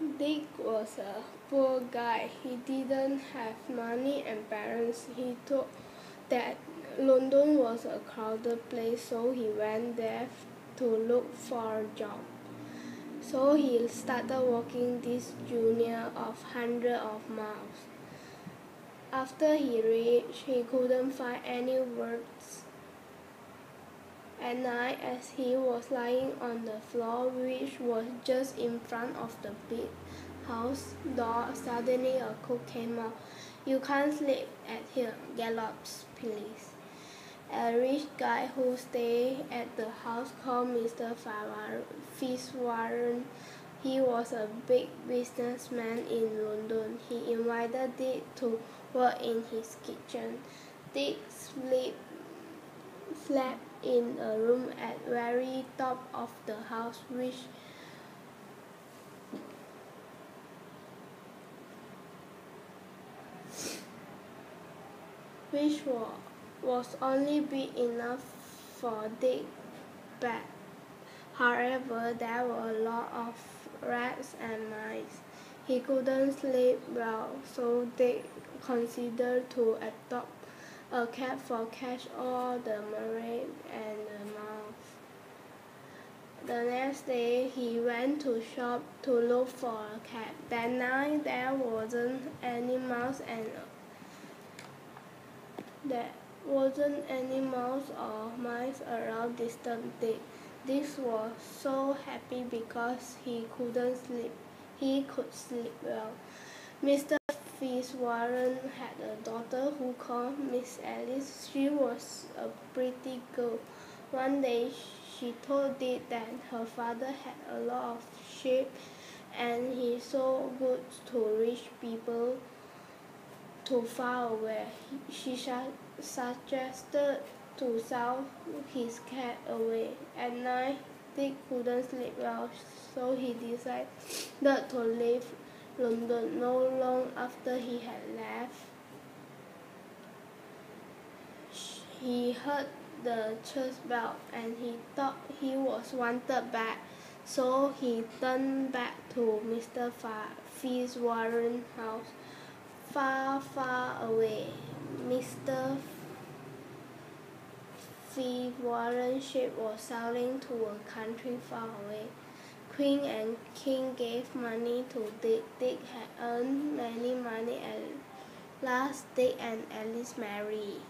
Dick was a poor guy. He didn't have money and parents. He thought that London was a crowded place, so he went there to look for a job. So he started walking this journey of hundreds of miles. After he reached, he couldn't find any words. At night, as he was lying on the floor, which was just in front of the big house door, suddenly a cook came out. You can't sleep at here, Gallops, please. A rich guy who stayed at the house called Mr. Fitzwarren. He was a big businessman in London. He invited Dick to work in his kitchen. Dick slept slept in a room at very top of the house which which was only big enough for Dick bed. However, there were a lot of rats and mice. He couldn't sleep well, so Dick considered to adopt a cat for catch all the mice and the mouse. The next day he went to shop to look for a cat. That night there wasn't any mouse and there wasn't any mouse or mice around distant Dick. This was so happy because he couldn't sleep. He could sleep well. Mr. Fitzwarren had a daughter who called Miss Alice. She was a pretty girl. One day she told Dick that her father had a lot of sheep and he sold goods to rich people too far away. She suggested to sell his cat away. At night, Dick couldn't sleep well, so he decided to leave London. No long after he had left, he heard the church bell and he thought he was wanted back. So he turned back to Mr. Fitzwarren's house, far, far away. Mr. Fitzwarren's ship was sailing to a country far away. Queen and king gave money to Dick. Dick had earned many money at last Dick and Alice married.